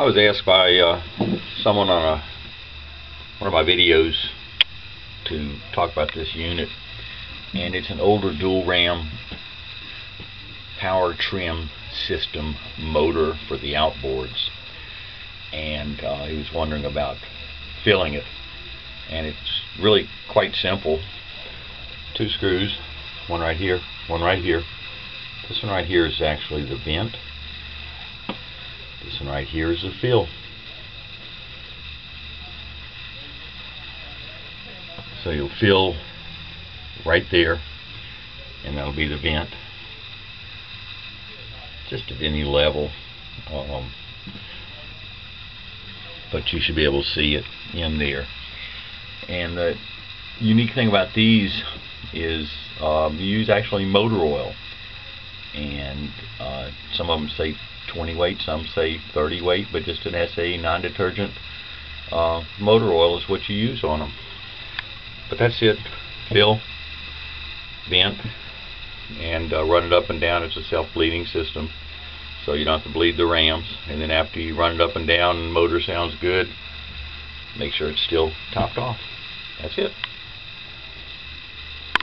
I was asked by uh, someone on a one of my videos to talk about this unit and it's an older dual ram power trim system motor for the outboards. And uh, he was wondering about filling it. And it's really quite simple. Two screws one right here one right here. This one right here is actually the vent this one right here is the fill so you'll fill right there and that'll be the vent. Just at any level. Um, but you should be able to see it in there. And the unique thing about these is um, you use actually motor oil and uh, some of them say 20 weight some say 30 weight but just an SA non-detergent uh, motor oil is what you use on them but that's it. Fill vent and uh, run it up and down. It's a self-bleeding system so you don't have to bleed the rams. And then after you run it up and down and motor sounds good make sure it's still topped off. That's it